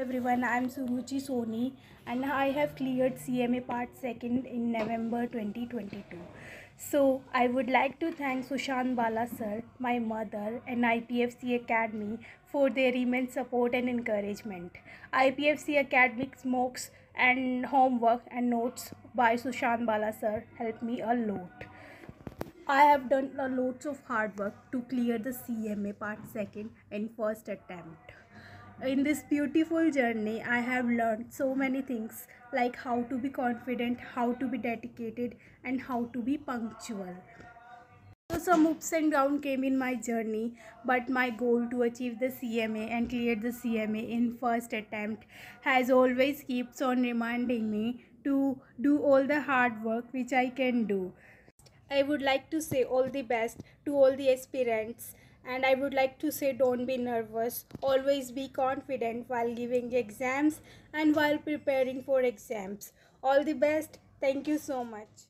everyone i'm suruchi soni and i have cleared cma part 2nd in november 2022 so i would like to thank sushant bala sir my mother and ipfc academy for their immense support and encouragement. Ipfc academic mocks and homework and notes by sushant bala sir helped me a lot. I have done a lots of hard work to clear the CMA part second in first attempt. In this beautiful journey, I have learned so many things like how to be confident, how to be dedicated, and how to be punctual. So some ups and downs came in my journey, but my goal to achieve the CMA and clear the CMA in first attempt has always keeps on reminding me to do all the hard work which I can do. I would like to say all the best to all the aspirants and I would like to say don't be nervous. Always be confident while giving exams and while preparing for exams. All the best. Thank you so much.